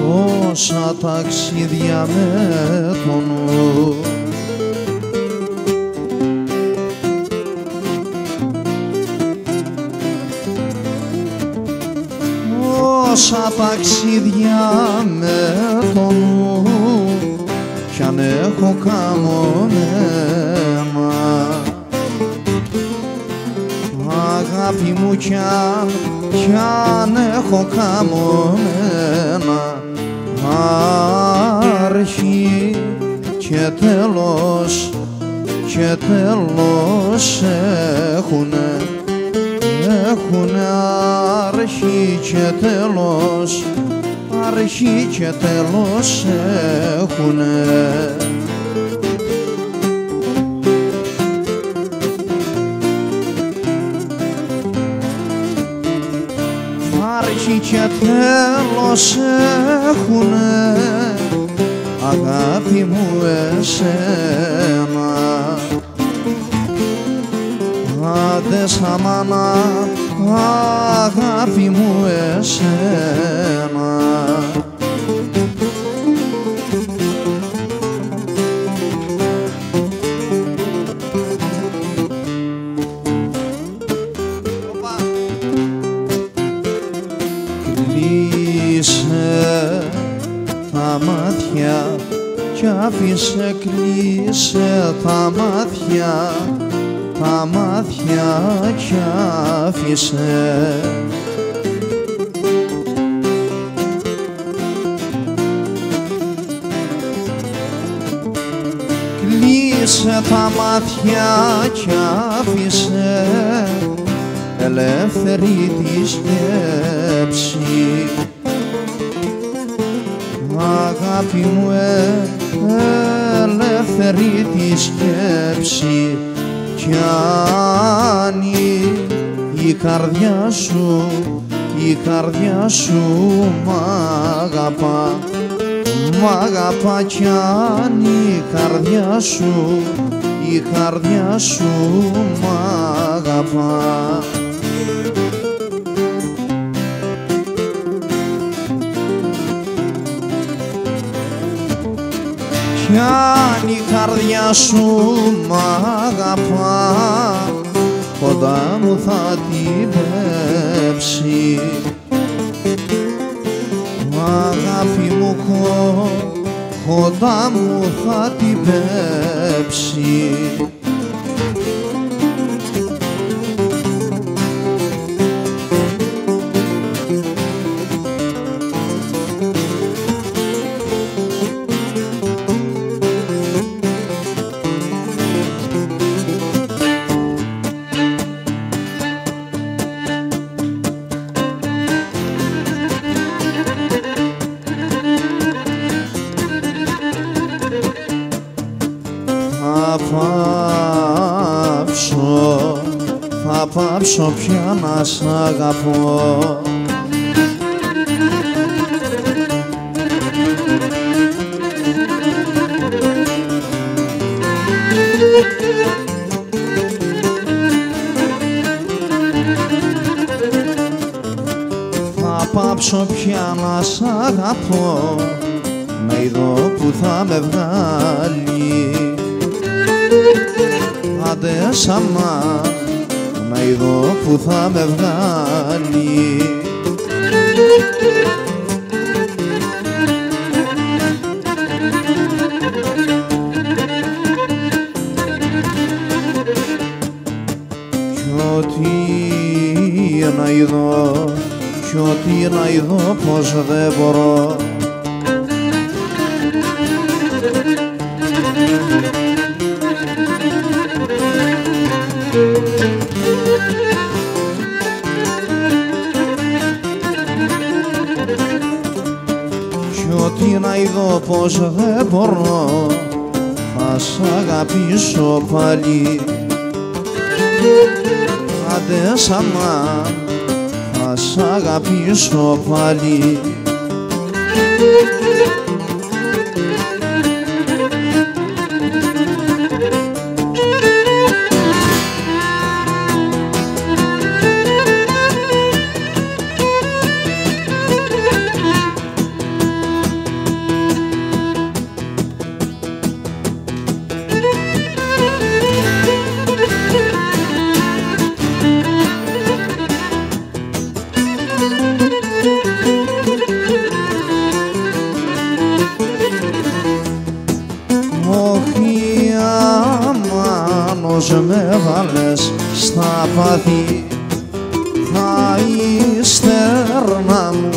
ταξίδια όσα ταξίδια με τον νου όσα ταξίδια με τον νου κι αν έχω καμωμένα αγάπη μου κι αν, κι αν έχω καμωμένα. Αρχή και τέλος και τέλος έχουνε. Έχουνε αρχή και τέλος αρχή και τέλος έχουνε και τέλος έχουνε. Αγάπη μου εσένα. Άντε σαμάνα αγάπη μου εσένα κι άφησε κλείσε τα μάτια τα μάτια κι άφησε. Κλείσε τα μάτια κι άφησε ελεύθερη τη σκέψη. Αγάπη μου ε, ελεύθερη τη σκέψη κι άνει η καρδιά σου η καρδιά σου μ' αγαπά. Μ' αγαπά κι αν η καρδιά σου η καρδιά σου μ' αγαπά κι αν η καρδιά σου μ' αγαπάς. Κοντά μου θα την πέψει αγάπη μου κο, κοντά μου θα την πέψει να σ' αγαπώ. Θα πάψω πια να σ' αγαπώ. Με ειδώ που θα με βγάλει. Άντε σαμά με ειδώ που θα με βγάλει. Κι ό,τι να ειδώ, κι ό,τι να ειδώ πως δεν μπορώ πως δεν μπορώ θα σ' αγαπήσω πάλι. Άντε σαμά θα σ' αγαπήσω πάλι θα υστερνά μου,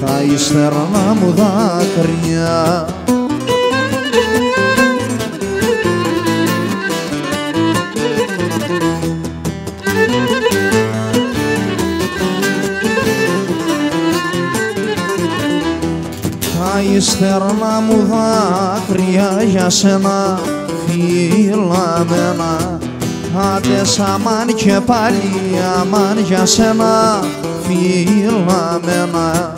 θα υστερνά μου δάκρυα. Στερνά μου δάκρυα για σένα φυλαμένα Άντες αμάν και πάλι αμάν για σένα φυλαμένα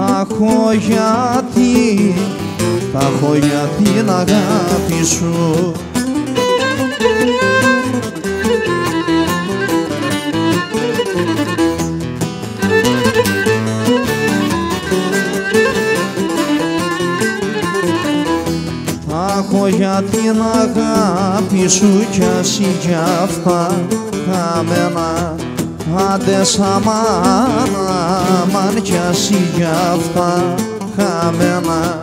Αχ, γιατί θα έχω για την αγάπη σου για την αγάπη σου κι ας κι αυτά χαμένα Άντε αμάν, αμάν κι ας κι αυτά χαμένα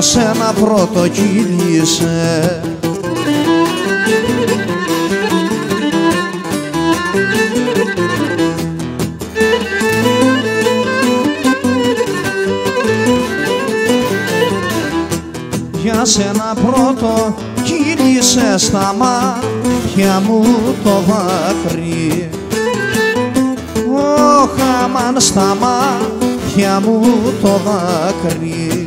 για σένα πρώτο κύλησε Για σένα πρώτο κύλησε στα μάτια μου το δάκρυ Ωχ, αμάν στα μάτια μου το δάκρυ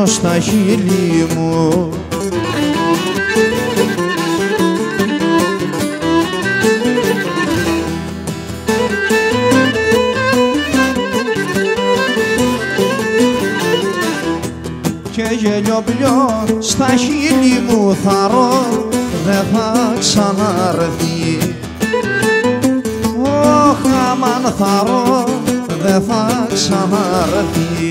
γέλιο πιο στα χείλη μου. Και γελιοπλιό στα χείλη μου θαρώ δεν θα ξαναρθεί Ωχ, αμάν θαρώ δεν θα ξαναρθεί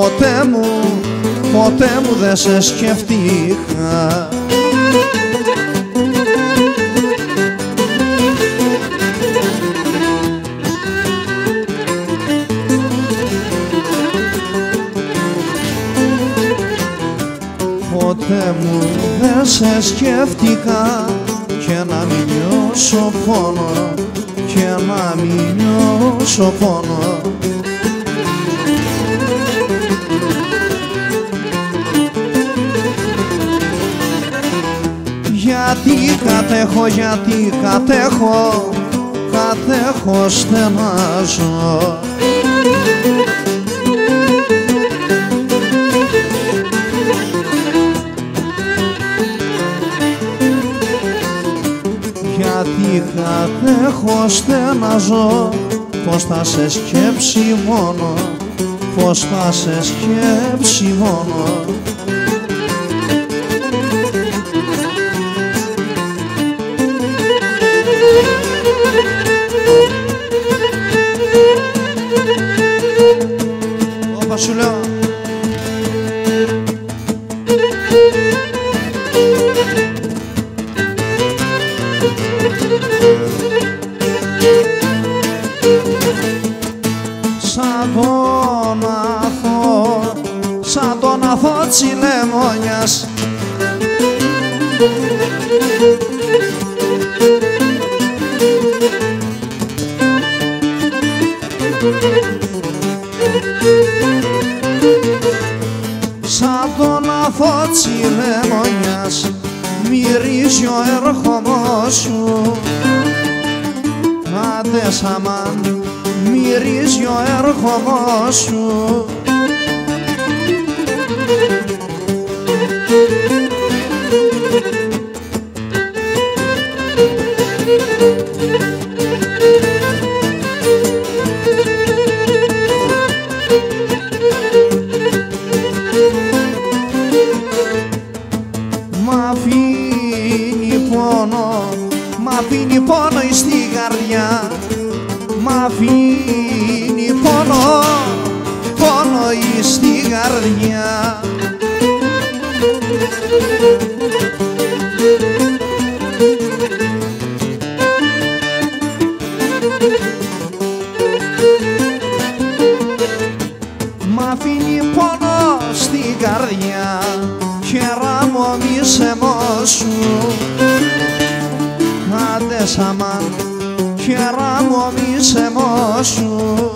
ποτέ μου, ποτέ μου δεν σε σκεφτήκα Ποτέ μου δεν σε σκέφτηκα και να μην νιώσω πόνο και να μην νιώσω πόνο Γιατί κατέχω, γιατί κατέχω, κατέχω στενάζω Γιατί κατέχω στενάζω πως θα σε σκέψει μόνο πως θα σε σκέψει μόνο Όπα σου λέω. Σαν τον αθώ, σαν τον αθώ τσιλεμόνιας φώτσι λεμονιάς μυρίζει ο ερχομός σου. Άντε σαμάν μυρίζει ο ερχομός σου. Μ' αφήνει πόνο στη καρδιά χεράμω μη σε μόσου Άντε σαμάν χεράμω μη σε μόσου